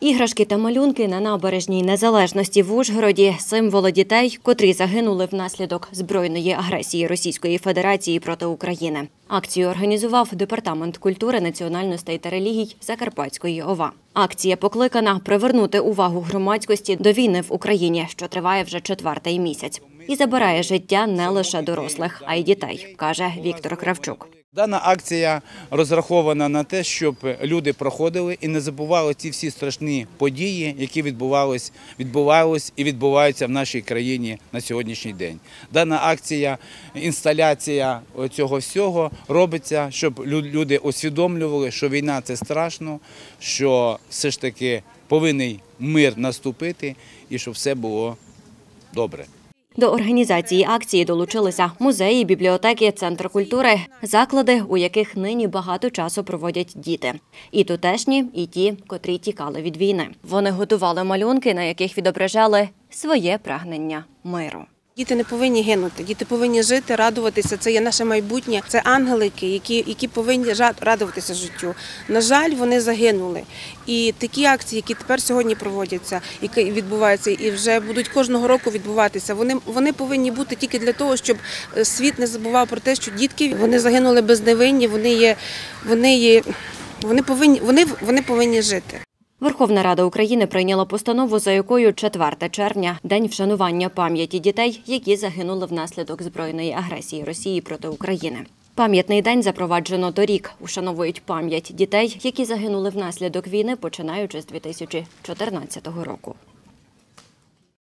Іграшки та малюнки на набережній незалежності в Ужгороді символи дітей, котрі загинули внаслідок збройної агресії Російської Федерації проти України. Акцію організував департамент культури, національностей та релігій Закарпатської ОВА. Акція покликана привернути увагу громадськості до війни в Україні, що триває вже четвертий місяць, і забирає життя не лише дорослих, а й дітей, каже Віктор Кравчук. Дана акція розрахована на те, щоб люди проходили і не забували ці всі страшні події, які відбувались, відбувались і відбуваються в нашій країні на сьогоднішній день. Дана акція, інсталяція цього всього робиться, щоб люди усвідомлювали, що війна це страшно, що все ж таки повинен мир наступити і щоб все було добре. До організації акції долучилися музеї, бібліотеки, центр культури, заклади, у яких нині багато часу проводять діти. І тутешні, і ті, котрі тікали від війни. Вони готували малюнки, на яких відображали своє прагнення миру. Діти не повинні гинути, діти повинні жити, радуватися. Це є наше майбутнє. Це ангелики, які, які повинні радуватися життю. На жаль, вони загинули. І такі акції, які тепер сьогодні проводяться, які відбуваються, і вже будуть кожного року відбуватися. Вони, вони повинні бути тільки для того, щоб е, світ не забував про те, що дітки вони загинули безневинні, вони є, вони є, вони повинні, вони, вони повинні жити. Верховна Рада України прийняла постанову, за якою 4 червня день вшанування пам'яті дітей, які загинули внаслідок збройної агресії Росії проти України. Пам'ятний день запроваджено торік. Ушановують пам'ять дітей, які загинули внаслідок війни, починаючи з 2014 року.